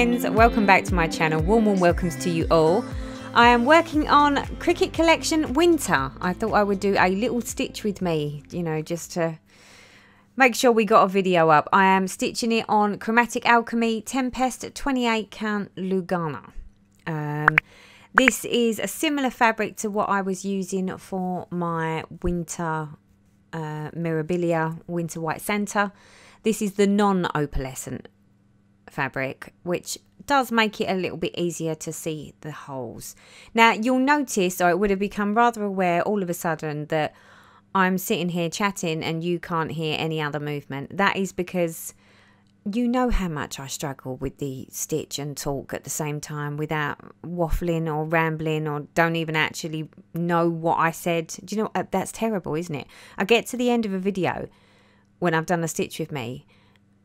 friends, welcome back to my channel. Warm warm welcomes to you all. I am working on Cricket Collection Winter. I thought I would do a little stitch with me, you know, just to make sure we got a video up. I am stitching it on Chromatic Alchemy Tempest 28 count Lugana. Um, this is a similar fabric to what I was using for my winter uh, Mirabilia Winter White Santa. This is the non-opalescent fabric, which does make it a little bit easier to see the holes. Now, you'll notice, or it would have become rather aware all of a sudden, that I'm sitting here chatting and you can't hear any other movement. That is because you know how much I struggle with the stitch and talk at the same time without waffling or rambling or don't even actually know what I said. Do you know that's terrible, isn't it? I get to the end of a video when I've done a stitch with me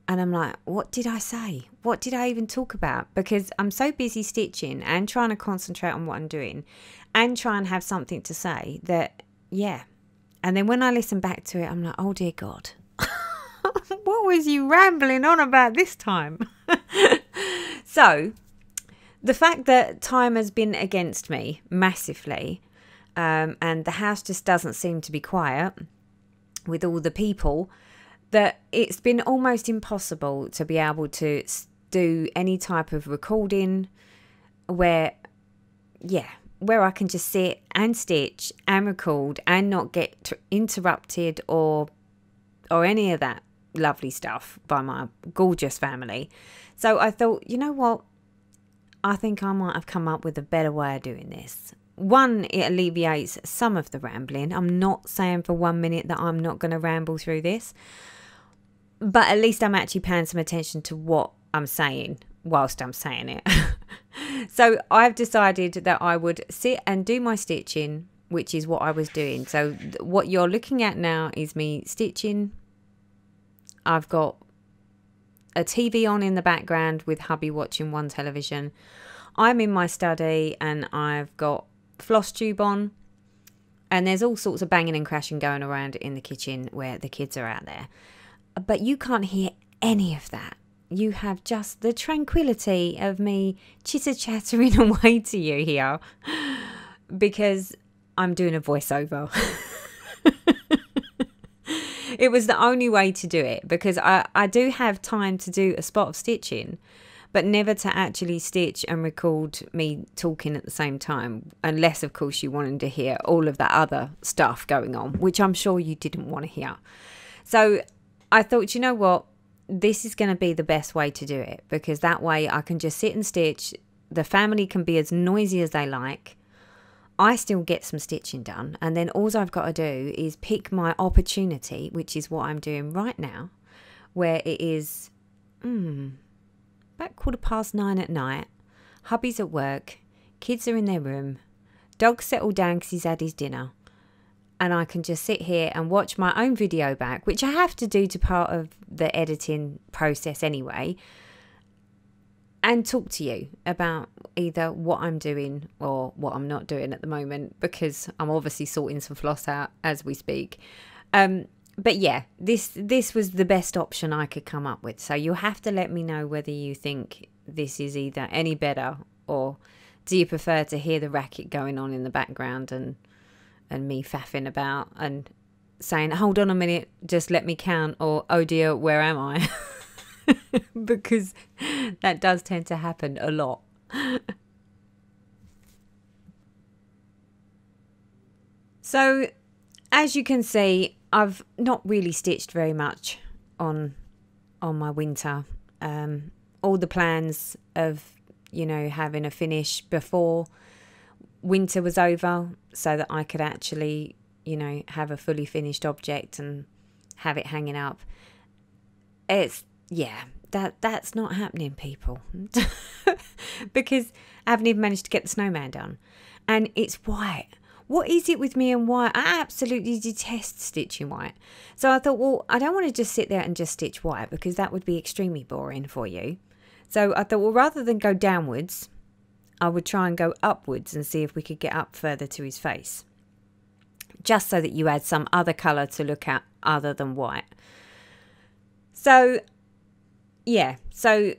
and I'm like, what did I say? What did I even talk about? Because I'm so busy stitching and trying to concentrate on what I'm doing and try and have something to say that, yeah. And then when I listen back to it, I'm like, oh dear God, what was you rambling on about this time? so, the fact that time has been against me massively um, and the house just doesn't seem to be quiet with all the people that it's been almost impossible to be able to do any type of recording where, yeah, where I can just sit and stitch and record and not get interrupted or or any of that lovely stuff by my gorgeous family. So I thought, you know what? I think I might have come up with a better way of doing this. One, it alleviates some of the rambling. I'm not saying for one minute that I'm not going to ramble through this but at least I'm actually paying some attention to what I'm saying whilst I'm saying it. so I've decided that I would sit and do my stitching, which is what I was doing. So what you're looking at now is me stitching. I've got a TV on in the background with hubby watching one television. I'm in my study and I've got floss tube on. And there's all sorts of banging and crashing going around in the kitchen where the kids are out there. But you can't hear any of that. You have just the tranquility of me chitter chattering away to you here because I'm doing a voiceover. it was the only way to do it because I, I do have time to do a spot of stitching, but never to actually stitch and record me talking at the same time, unless, of course, you wanted to hear all of that other stuff going on, which I'm sure you didn't want to hear. So I thought, you know what? This is going to be the best way to do it because that way I can just sit and stitch. The family can be as noisy as they like. I still get some stitching done. And then all I've got to do is pick my opportunity, which is what I'm doing right now, where it is mm, about quarter past nine at night. Hubby's at work. Kids are in their room. Dog settled down because he's had his dinner and I can just sit here and watch my own video back, which I have to do to part of the editing process anyway, and talk to you about either what I'm doing or what I'm not doing at the moment because I'm obviously sorting some floss out as we speak. Um, but yeah, this this was the best option I could come up with. So you'll have to let me know whether you think this is either any better or do you prefer to hear the racket going on in the background and and me faffing about and saying, hold on a minute, just let me count, or oh dear, where am I? because that does tend to happen a lot. so, as you can see, I've not really stitched very much on on my winter. Um, all the plans of you know having a finish before winter was over so that I could actually, you know, have a fully finished object and have it hanging up. It's yeah, that that's not happening, people. because I haven't even managed to get the snowman done. And it's white. What is it with me and white? I absolutely detest stitching white. So I thought, well, I don't want to just sit there and just stitch white because that would be extremely boring for you. So I thought, well, rather than go downwards I would try and go upwards and see if we could get up further to his face. Just so that you had some other colour to look at other than white. So, yeah, so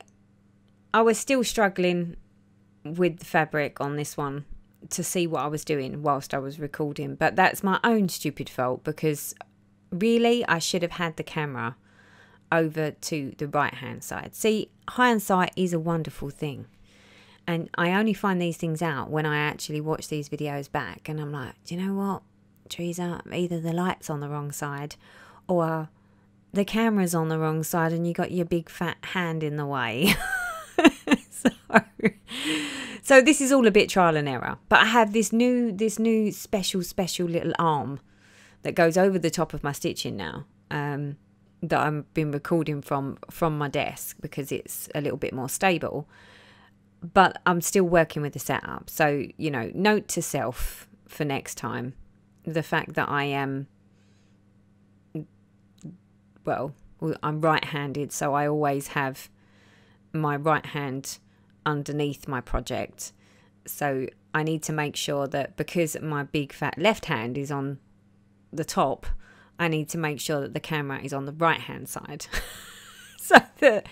I was still struggling with the fabric on this one to see what I was doing whilst I was recording, but that's my own stupid fault because really I should have had the camera over to the right hand side. See, hindsight is a wonderful thing. And I only find these things out when I actually watch these videos back and I'm like, do you know what, Teresa? Either the light's on the wrong side or the camera's on the wrong side and you got your big fat hand in the way. so, so this is all a bit trial and error. But I have this new this new special special little arm that goes over the top of my stitching now. Um, that I've been recording from from my desk because it's a little bit more stable. But I'm still working with the setup. So, you know, note to self for next time the fact that I am well, I'm right-handed, so I always have my right hand underneath my project. So I need to make sure that because my big fat left hand is on the top, I need to make sure that the camera is on the right hand side. so that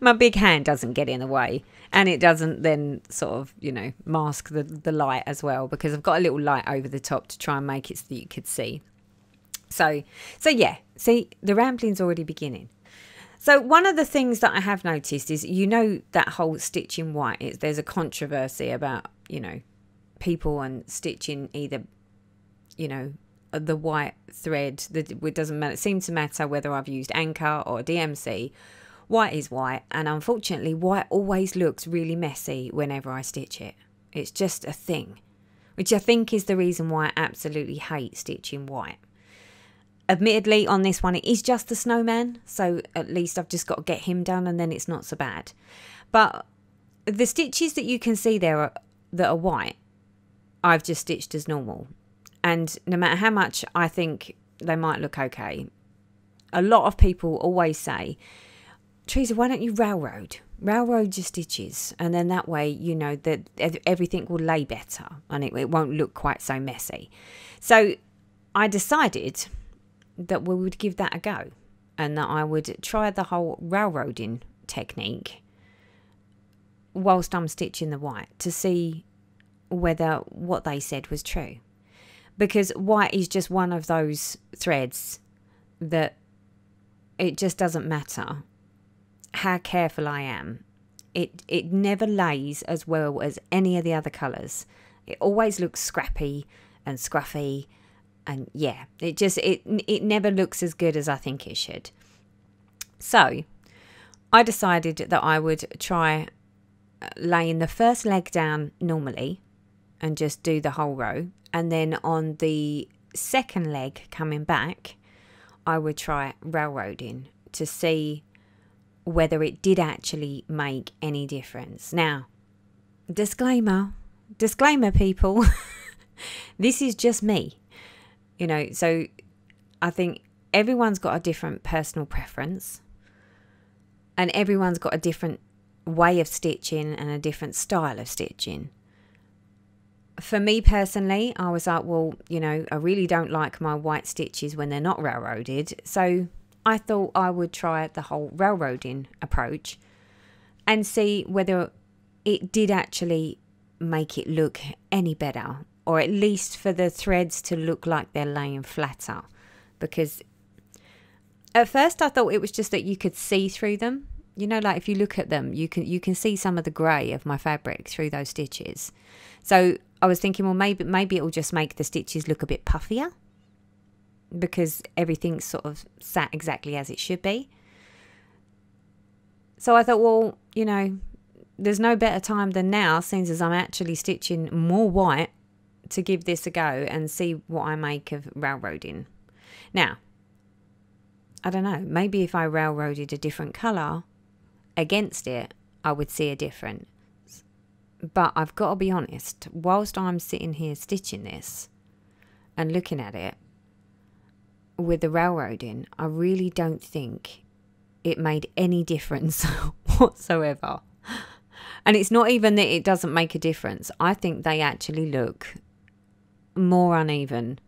my big hand doesn't get in the way and it doesn't then sort of, you know, mask the, the light as well because I've got a little light over the top to try and make it so that you could see. So, so yeah, see, the rambling's already beginning. So one of the things that I have noticed is, you know, that whole stitching white. Is, there's a controversy about, you know, people and stitching either, you know, uh, the white thread. That it doesn't matter. It seems to matter whether I've used Anchor or DMC. White is white, and unfortunately, white always looks really messy whenever I stitch it. It's just a thing, which I think is the reason why I absolutely hate stitching white. Admittedly, on this one, it is just the snowman, so at least I've just got to get him done and then it's not so bad. But the stitches that you can see there are, that are white, I've just stitched as normal. And no matter how much I think they might look okay, a lot of people always say, Teresa, why don't you railroad? Railroad your stitches, and then that way, you know, that everything will lay better and it, it won't look quite so messy. So I decided that we would give that a go and that I would try the whole railroading technique whilst I'm stitching the white to see whether what they said was true. Because white is just one of those threads that it just doesn't matter how careful I am. It it never lays as well as any of the other colours. It always looks scrappy and scruffy and yeah, it just it it never looks as good as I think it should. So, I decided that I would try uh, laying the first leg down normally and just do the whole row and then on the second leg coming back I would try railroading to see whether it did actually make any difference. Now, disclaimer, disclaimer people, this is just me. You know, so I think everyone's got a different personal preference and everyone's got a different way of stitching and a different style of stitching. For me personally, I was like, well, you know, I really don't like my white stitches when they're not railroaded. So I thought I would try the whole railroading approach and see whether it did actually make it look any better or at least for the threads to look like they're laying flatter. Because at first I thought it was just that you could see through them. You know like if you look at them you can you can see some of the grey of my fabric through those stitches. So I was thinking well maybe maybe it will just make the stitches look a bit puffier because everything's sort of sat exactly as it should be. So I thought well you know there's no better time than now since as I'm actually stitching more white to give this a go and see what I make of railroading. Now, I don't know, maybe if I railroaded a different colour against it, I would see a difference. But I've got to be honest, whilst I'm sitting here stitching this and looking at it with the railroading, I really don't think it made any difference whatsoever. And it's not even that it doesn't make a difference. I think they actually look more uneven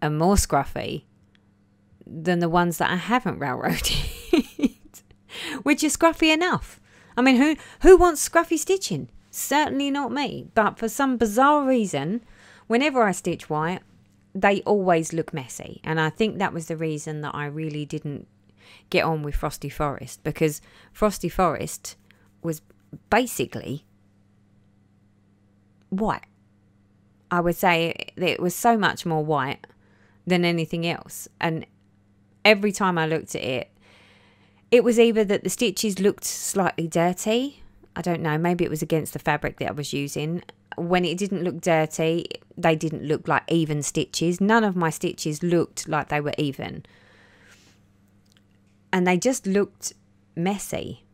and more scruffy than the ones that I haven't railroaded, which is scruffy enough. I mean, who who wants scruffy stitching? Certainly not me. But for some bizarre reason, whenever I stitch white, they always look messy. And I think that was the reason that I really didn't get on with Frosty Forest because Frosty Forest was basically white. I would say it was so much more white than anything else. And every time I looked at it, it was either that the stitches looked slightly dirty. I don't know, maybe it was against the fabric that I was using. When it didn't look dirty, they didn't look like even stitches. None of my stitches looked like they were even. And they just looked messy.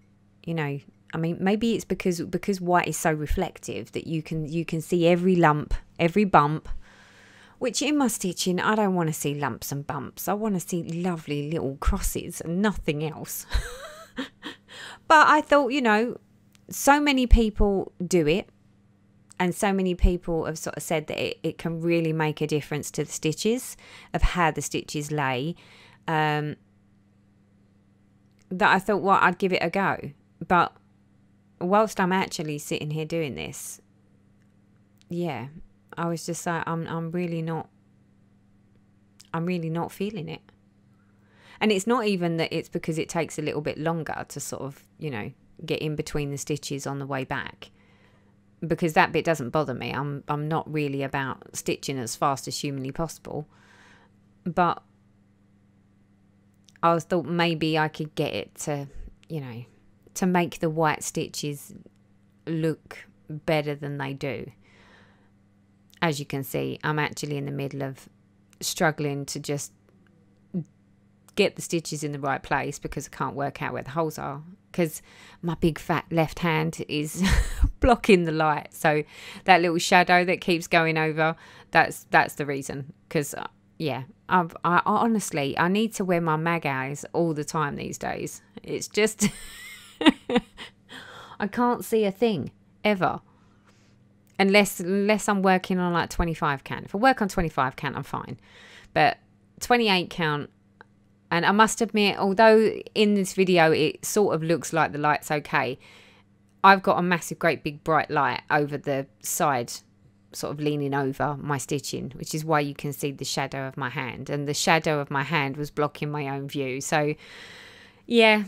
You know, I mean, maybe it's because because white is so reflective that you can you can see every lump, every bump, which in my stitching, I don't want to see lumps and bumps. I want to see lovely little crosses and nothing else. but I thought, you know, so many people do it. And so many people have sort of said that it, it can really make a difference to the stitches of how the stitches lay. Um, that I thought, well, I'd give it a go. But whilst I'm actually sitting here doing this, yeah, I was just like, I'm, I'm really not, I'm really not feeling it. And it's not even that it's because it takes a little bit longer to sort of, you know, get in between the stitches on the way back. Because that bit doesn't bother me. I'm I'm not really about stitching as fast as humanly possible. But I was thought maybe I could get it to, you know, to make the white stitches look better than they do as you can see, I'm actually in the middle of struggling to just get the stitches in the right place because I can't work out where the holes are because my big fat left hand is blocking the light. So that little shadow that keeps going over, that's that's the reason. Because uh, yeah, I've, I honestly I need to wear my mag eyes all the time these days. It's just I can't see a thing ever unless unless I'm working on like 25 count. If I work on 25 count, I'm fine. But 28 count, and I must admit, although in this video it sort of looks like the light's okay, I've got a massive, great big bright light over the side, sort of leaning over my stitching, which is why you can see the shadow of my hand. And the shadow of my hand was blocking my own view. So, yeah,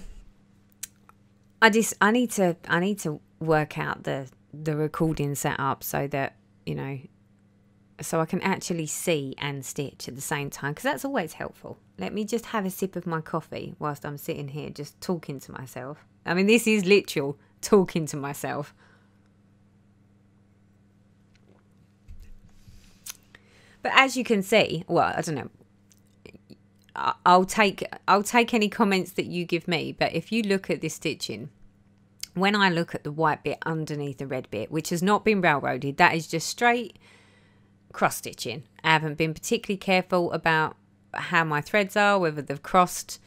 I just I need to I need to work out the the recording set up so that you know so I can actually see and stitch at the same time because that's always helpful. Let me just have a sip of my coffee whilst I'm sitting here just talking to myself. I mean, this is literal talking to myself. But as you can see, well, I don't know. I'll take I'll take any comments that you give me, but if you look at this stitching, when I look at the white bit underneath the red bit, which has not been railroaded, that is just straight cross stitching. I haven't been particularly careful about how my threads are, whether they've crossed.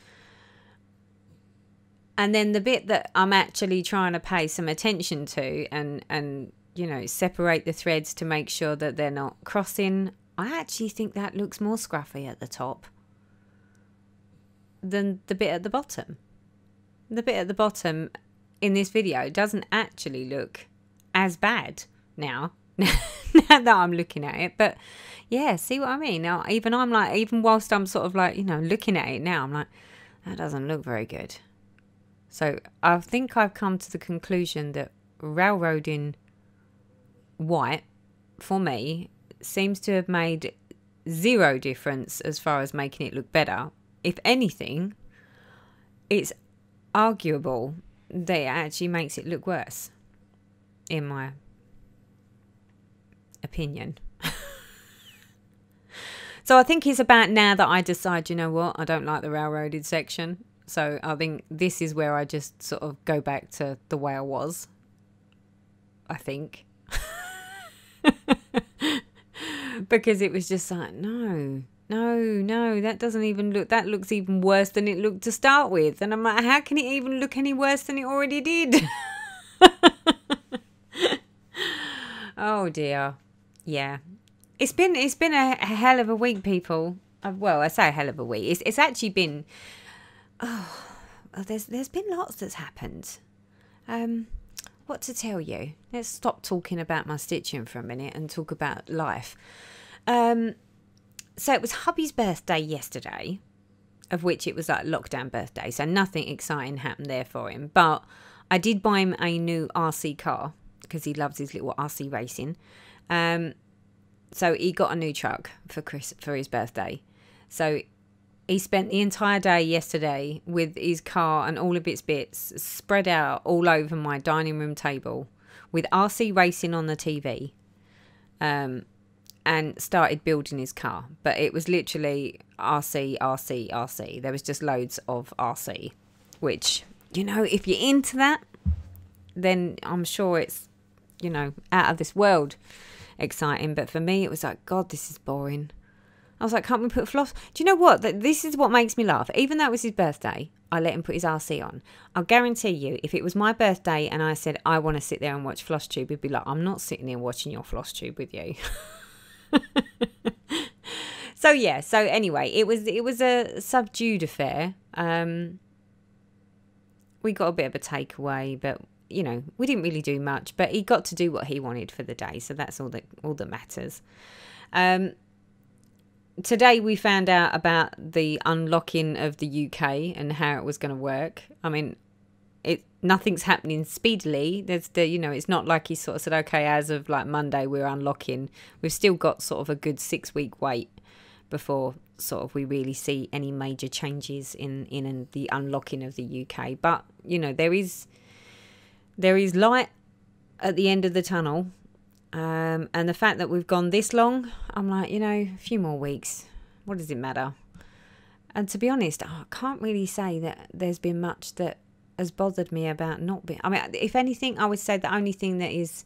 And then the bit that I'm actually trying to pay some attention to and, and you know, separate the threads to make sure that they're not crossing, I actually think that looks more scruffy at the top than the bit at the bottom. The bit at the bottom in this video doesn't actually look as bad now now that I'm looking at it. But yeah, see what I mean? Now, even I'm like, even whilst I'm sort of like, you know, looking at it now, I'm like, that doesn't look very good. So I think I've come to the conclusion that railroading white, for me, seems to have made zero difference as far as making it look better. If anything, it's arguable that actually makes it look worse, in my opinion. so I think it's about now that I decide, you know what, I don't like the railroaded section. So I think this is where I just sort of go back to the way I was. I think. because it was just like, no, no, no, that doesn't even look, that looks even worse than it looked to start with. And I'm like, how can it even look any worse than it already did? oh dear. Yeah. It's been, it's been a, a hell of a week, people. Uh, well, I say a hell of a week. It's, it's actually been, oh, there's, there's been lots that's happened. Um, what to tell you? Let's stop talking about my stitching for a minute and talk about life. Um, so it was hubby's birthday yesterday, of which it was like lockdown birthday, so nothing exciting happened there for him. But I did buy him a new RC car because he loves his little RC racing. Um, so he got a new truck for Chris for his birthday. So he spent the entire day yesterday with his car and all of its bits spread out all over my dining room table with RC racing on the TV. Um, and started building his car. But it was literally RC, RC, RC. There was just loads of RC, which, you know, if you're into that, then I'm sure it's, you know, out of this world exciting. But for me, it was like, God, this is boring. I was like, can't we put floss? Do you know what? That this is what makes me laugh. Even though it was his birthday, I let him put his RC on. I'll guarantee you, if it was my birthday and I said I want to sit there and watch Floss Tube, he'd be like, I'm not sitting here watching your Floss Tube with you. so yeah. So anyway, it was it was a subdued affair. Um, we got a bit of a takeaway, but you know we didn't really do much. But he got to do what he wanted for the day, so that's all that all that matters. Um, today we found out about the unlocking of the UK and how it was going to work. I mean, nothing's happening speedily. There's the you know it's not like he sort of said okay as of like Monday we're unlocking. We've still got sort of a good six week wait before sort of we really see any major changes in in the unlocking of the UK. But you know there is there is light at the end of the tunnel. Um, and the fact that we've gone this long, I'm like, you know, a few more weeks. What does it matter? And to be honest, I can't really say that there's been much that has bothered me about not being. I mean, if anything, I would say the only thing that is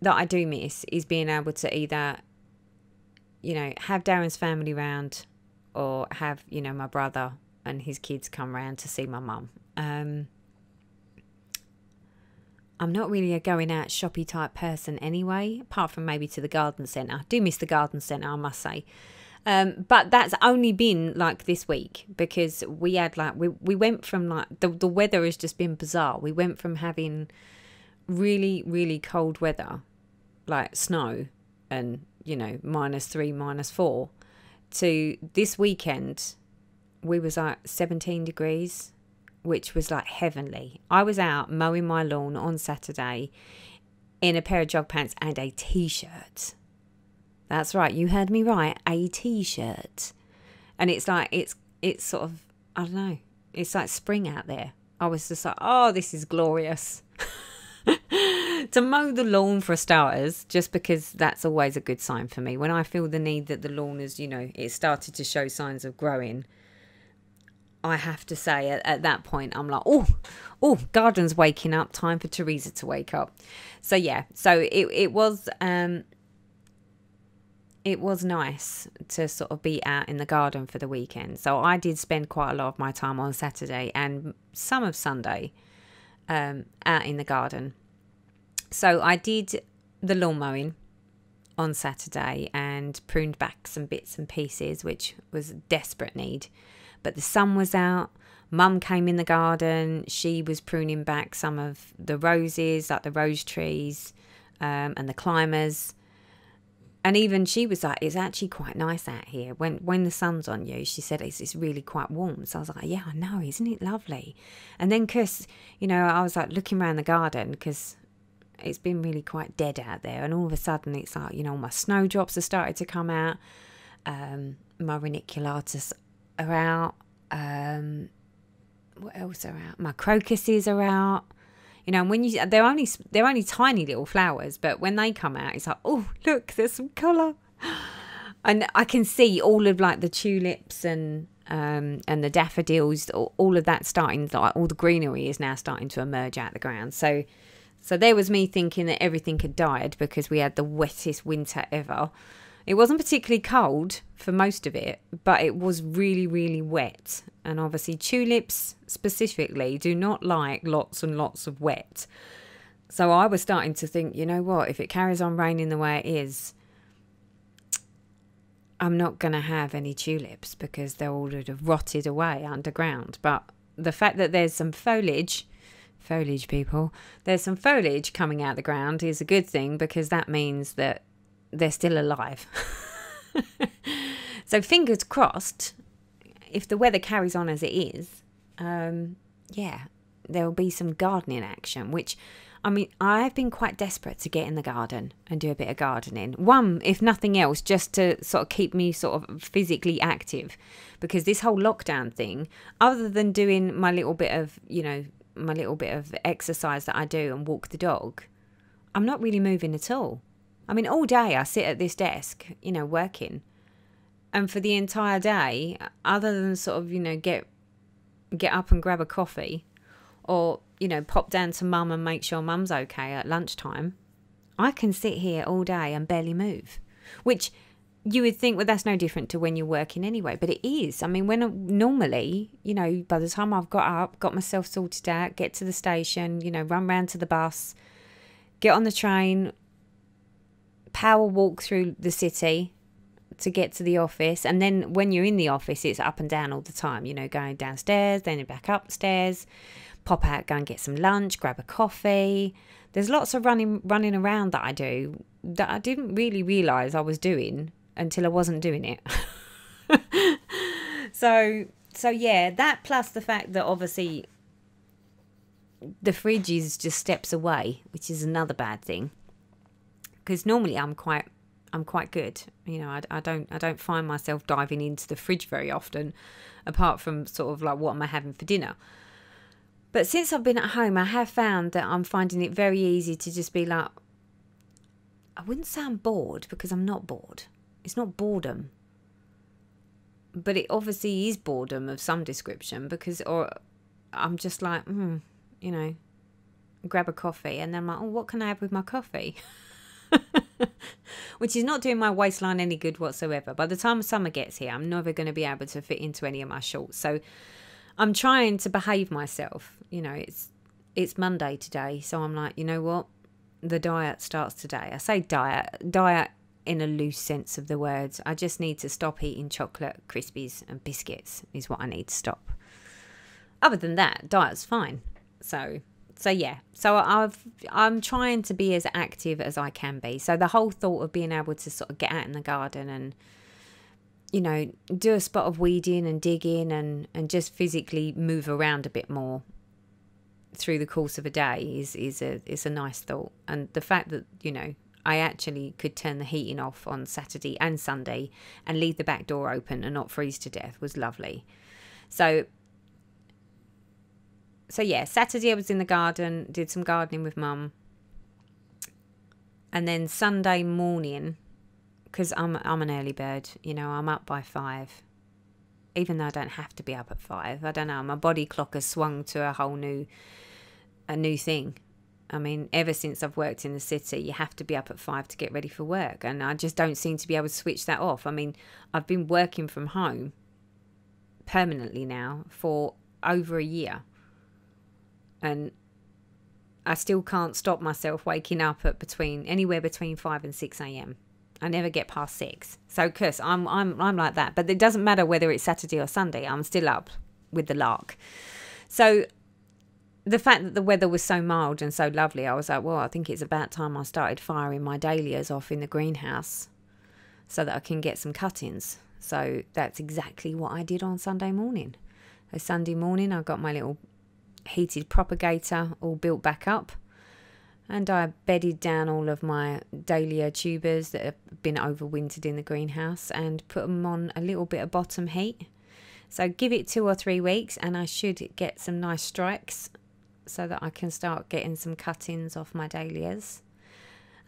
that I do miss is being able to either, you know, have Darren's family round, or have you know my brother and his kids come round to see my mum. Um, I'm not really a going out shoppy type person anyway, apart from maybe to the garden centre. I do miss the garden centre, I must say. Um, but that's only been like this week because we had like we we went from like the the weather has just been bizarre. We went from having really really cold weather, like snow, and you know minus three, minus four, to this weekend, we was at seventeen degrees, which was like heavenly. I was out mowing my lawn on Saturday in a pair of jog pants and a t-shirt that's right, you heard me right. A t-shirt, and it's like it's it's sort of I don't know. It's like spring out there. I was just like, oh, this is glorious. to mow the lawn for starters, just because that's always a good sign for me. When I feel the need that the lawn is, you know, it started to show signs of growing, I have to say at, at that point, I'm like, oh, oh, garden's waking up. Time for Teresa to wake up. So yeah, so it it was um it was nice to sort of be out in the garden for the weekend. So I did spend quite a lot of my time on Saturday and some of Sunday um, out in the garden. So I did the lawn mowing on Saturday and pruned back some bits and pieces, which was a desperate need. But the sun was out. Mum came in the garden. She was pruning back some of the roses, like the rose trees um, and the climbers and even she was like, "It's actually quite nice out here when when the sun's on you." She said, "It's, it's really quite warm." So I was like, "Yeah, I know, isn't it lovely?" And then, cause you know, I was like looking around the garden because it's been really quite dead out there, and all of a sudden, it's like you know, my snowdrops have started to come out, um, my raniculatus are out, um, what else are out? My crocuses are out you know and when you they're only they're only tiny little flowers but when they come out it's like oh look there's some color and i can see all of like the tulips and um, and the daffodils all of that starting like all the greenery is now starting to emerge out the ground. So so there was me thinking that everything had died because we had the wettest winter ever it wasn't particularly cold for most of it, but it was really, really wet. And obviously, tulips specifically do not like lots and lots of wet. So I was starting to think, you know what, if it carries on raining the way it is, I'm not going to have any tulips because they're all have rotted away underground. But the fact that there's some foliage foliage people. There's some foliage coming out the ground is a good thing because that means that they're still alive. so fingers crossed, if the weather carries on as it is, um, yeah, there will be some gardening action, which I mean, I've been quite desperate to get in the garden and do a bit of gardening. One, if nothing else, just to sort of keep me sort of physically active. Because this whole lockdown thing, other than doing my little bit of, you know, my little bit of exercise that I do and walk the dog, I'm not really moving at all. I mean, all day I sit at this desk, you know, working. And for the entire day, other than sort of, you know, get get up and grab a coffee or you know, pop down to mum and make sure mum's okay at lunchtime, I can sit here all day and barely move. Which you would think, well, that's no different to when you're working anyway, but it is. I mean, when normally, you know, by the time I've got up, got myself sorted out, get to the station, you know, run round to the bus, get on the train, power walk through the city to get to the office. And then when you're in the office, it's up and down all the time, you know, going downstairs, then back upstairs pop out, go and get some lunch, grab a coffee. There's lots of running running around that I do that I didn't really realize I was doing until I wasn't doing it. so so yeah, that plus the fact that obviously the fridge is just steps away, which is another bad thing. Because normally I'm quite I'm quite good. You know, I, I don't I don't find myself diving into the fridge very often, apart from sort of like what am I having for dinner. But since I've been at home, I have found that I'm finding it very easy to just be like, I wouldn't say I'm bored because I'm not bored. It's not boredom. But it obviously is boredom of some description because, or I'm just like, hmm, you know, grab a coffee and then I'm like, oh, what can I have with my coffee? Which is not doing my waistline any good whatsoever. By the time summer gets here, I'm never going to be able to fit into any of my shorts. So I'm trying to behave myself. You know, it's it's Monday today, so I'm like, you know what? The diet starts today. I say diet, diet in a loose sense of the words. I just need to stop eating chocolate, crispies, and biscuits. Is what I need to stop. Other than that, diet's fine. So, so yeah. So I've I'm trying to be as active as I can be. So the whole thought of being able to sort of get out in the garden and you know, do a spot of weeding and digging and, and just physically move around a bit more through the course of a day is, is a is a nice thought. And the fact that, you know, I actually could turn the heating off on Saturday and Sunday and leave the back door open and not freeze to death was lovely. So so yeah, Saturday I was in the garden, did some gardening with mum. And then Sunday morning because I'm I'm an early bird. You know, I'm up by five, even though I don't have to be up at five. I don't know. My body clock has swung to a whole new, a new thing. I mean, ever since I've worked in the city, you have to be up at five to get ready for work, and I just don't seem to be able to switch that off. I mean, I've been working from home permanently now for over a year, and I still can't stop myself waking up at between anywhere between five and six a.m. I never get past six. So, cause I'm I'm I'm like that. But it doesn't matter whether it's Saturday or Sunday. I'm still up with the lark. So, the fact that the weather was so mild and so lovely, I was like, well, I think it's about time I started firing my dahlias off in the greenhouse, so that I can get some cuttings. So that's exactly what I did on Sunday morning. So Sunday morning, I got my little heated propagator all built back up and I bedded down all of my dahlia tubers that have been overwintered in the greenhouse and put them on a little bit of bottom heat. So give it two or three weeks and I should get some nice strikes so that I can start getting some cuttings off my dahlias.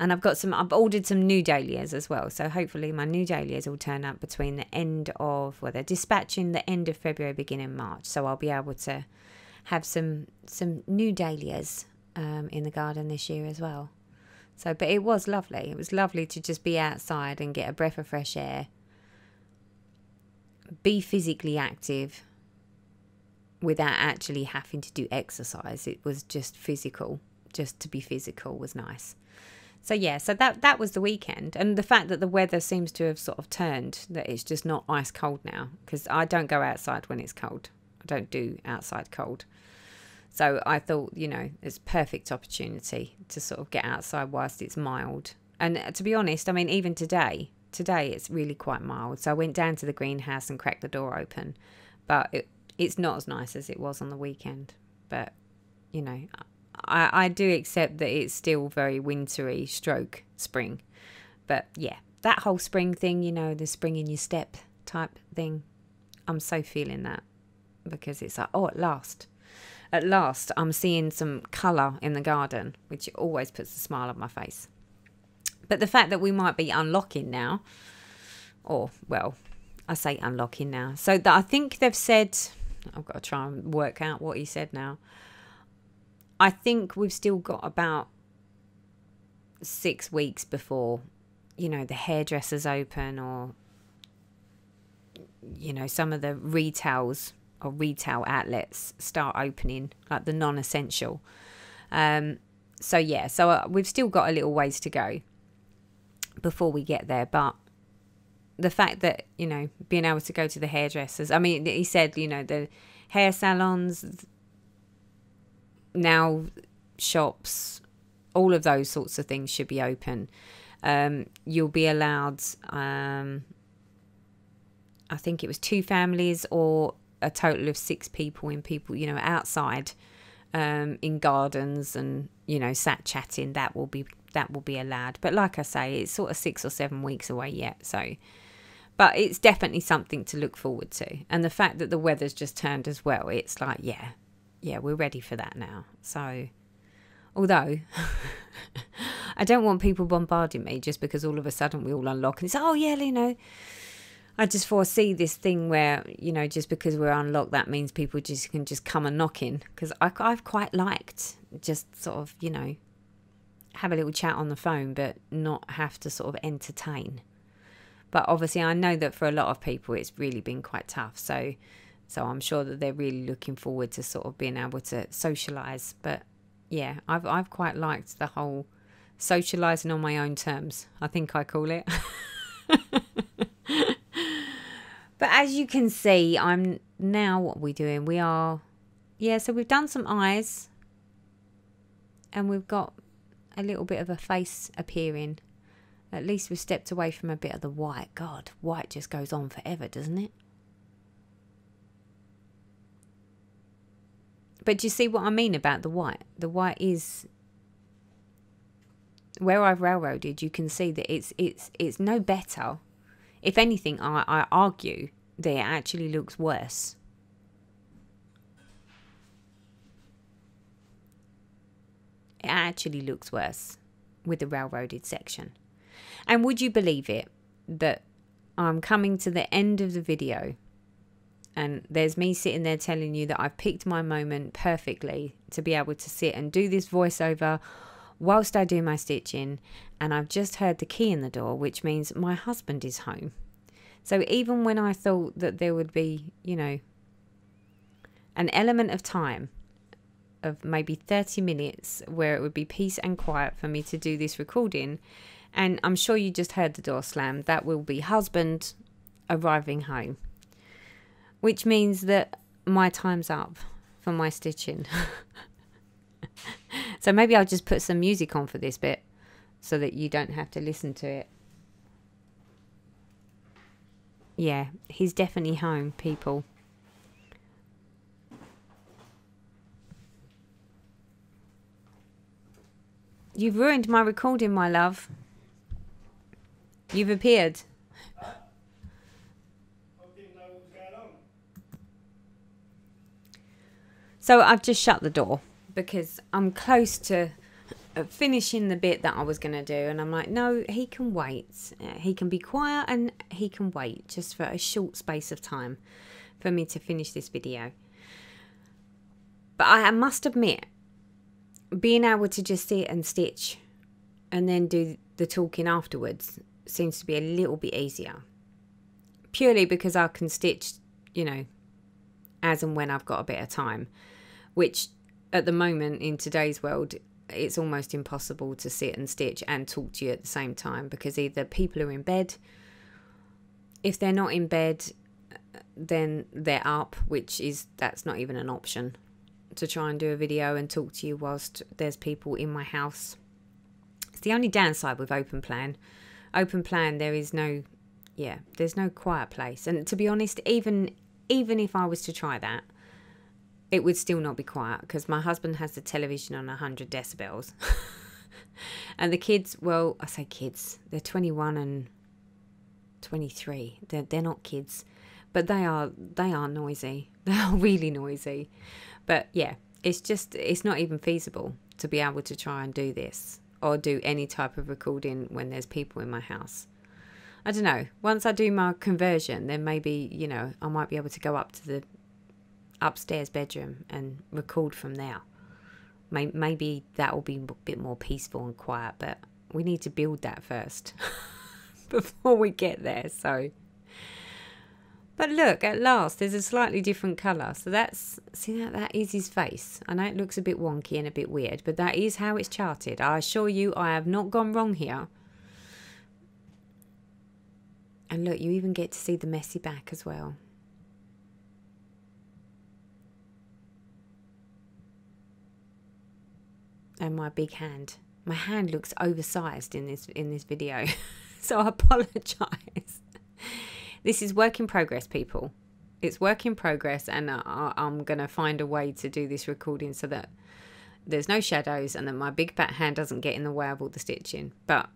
And I've got some, I've ordered some new dahlias as well. So hopefully my new dahlias will turn up between the end of, well, they're dispatching the end of February, beginning March. So I'll be able to have some, some new dahlias um, in the garden this year as well. So, but it was lovely. It was lovely to just be outside and get a breath of fresh air, be physically active without actually having to do exercise. It was just physical. Just to be physical was nice. So yeah, so that that was the weekend, and the fact that the weather seems to have sort of turned that it's just not ice cold now because I don't go outside when it's cold. I don't do outside cold. So I thought, you know, it's perfect opportunity to sort of get outside whilst it's mild. And uh, to be honest, I mean, even today, today it's really quite mild. So I went down to the greenhouse and cracked the door open, but it, it's not as nice as it was on the weekend. But you know, I, I do accept that it's still very wintry stroke spring. But yeah, that whole spring thing, you know, the spring in your step type thing, I'm so feeling that because it's like, oh, at last, at last, I'm seeing some colour in the garden, which always puts a smile on my face. But the fact that we might be unlocking now, or well, I say unlocking now. So that I think they've said, I've got to try and work out what he said now. I think we've still got about six weeks before, you know, the hairdressers open or, you know, some of the retails or retail outlets start opening, like the non essential. Um, so, yeah, so uh, we've still got a little ways to go before we get there. But the fact that, you know, being able to go to the hairdressers, I mean, he said, you know, the hair salons, now shops, all of those sorts of things should be open. Um, you'll be allowed, um, I think it was two families or a total of six people in people, you know, outside um, in gardens and you know sat chatting. That will be that will be allowed. But like I say, it's sort of six or seven weeks away yet. So, but it's definitely something to look forward to. And the fact that the weather's just turned as well, it's like yeah, yeah, we're ready for that now. So, although I don't want people bombarding me just because all of a sudden we all unlock and it's oh yeah, you know. I just foresee this thing where you know just because we're unlocked that means people just can just come and knock in because I've quite liked just sort of you know have a little chat on the phone but not have to sort of entertain. But obviously I know that for a lot of people it's really been quite tough. So so I'm sure that they're really looking forward to sort of being able to socialize. But yeah, I've I've quite liked the whole socializing on my own terms. I think I call it. but as you can see, I'm now what are we doing? We are yeah, so we've done some eyes and we've got a little bit of a face appearing. At least we've stepped away from a bit of the white. God, white just goes on forever, doesn't it? But do you see what I mean about the white? The white is where I've railroaded. You can see that it's it's it's no better. If anything, I, I argue that it actually looks worse. It actually looks worse with the railroaded section. And would you believe it that I'm coming to the end of the video and there's me sitting there telling you that I've picked my moment perfectly to be able to sit and do this voiceover whilst I do my stitching. And I've just heard the key in the door, which means my husband is home. So even when I thought that there would be, you know, an element of time of maybe 30 minutes where it would be peace and quiet for me to do this recording, and I'm sure you just heard the door slam, that will be husband arriving home which means that my time's up for my stitching. so maybe I'll just put some music on for this bit so that you don't have to listen to it. Yeah, he's definitely home, people. You've ruined my recording, my love. You've appeared. So I've just shut the door because I'm close to uh, finishing the bit that I was going to do. And I'm like, no, he can wait. Uh, he can be quiet and he can wait just for a short space of time for me to finish this video. But I must admit, being able to just sit and stitch and then do the talking afterwards seems to be a little bit easier. Purely because I can stitch, you know, as and when I've got a bit of time which at the moment in today's world it's almost impossible to sit and stitch and talk to you at the same time because either people are in bed if they're not in bed then they're up which is that's not even an option to try and do a video and talk to you whilst there's people in my house. It's the only downside with open plan. Open plan, there is no, yeah, there's no quiet place. And to be honest, even even if I was to try that, it would still not be quiet because my husband has the television on 100 decibels. and the kids, well, I say kids, they're 21 and 23. They're, they're not kids, but they are they are noisy. They are really noisy. But yeah, it's just it's not even feasible to be able to try and do this or do any type of recording when there's people in my house. I don't know. Once I do my conversion, then maybe, you know, I might be able to go up to the upstairs bedroom and record from there. Maybe that will be a bit more peaceful and quiet, but we need to build that first before we get there. So, but look, at last, there's a slightly different colour. So that's, see that, that is his face. I know it looks a bit wonky and a bit weird, but that is how it's charted. I assure you, I have not gone wrong here. And look, you even get to see the messy back as well. And my big hand. My hand looks oversized in this in this video. so I apologize. This is work in progress, people. It's work in progress and I, I'm going to find a way to do this recording so that there's no shadows and that my big fat hand doesn't get in the way of all the stitching. But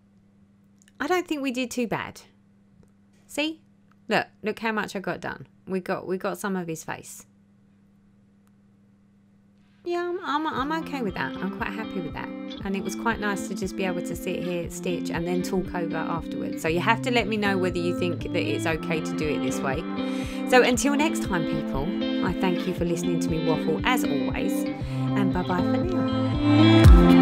I don't think we did too bad. See? Look, look how much I got done. We got we got some of his face. Yeah, I'm, I'm, I'm okay with that. I'm quite happy with that. And it was quite nice to just be able to sit here, stitch, and then talk over afterwards. So you have to let me know whether you think that it's okay to do it this way. So until next time, people, I thank you for listening to me waffle as always. And bye bye for now.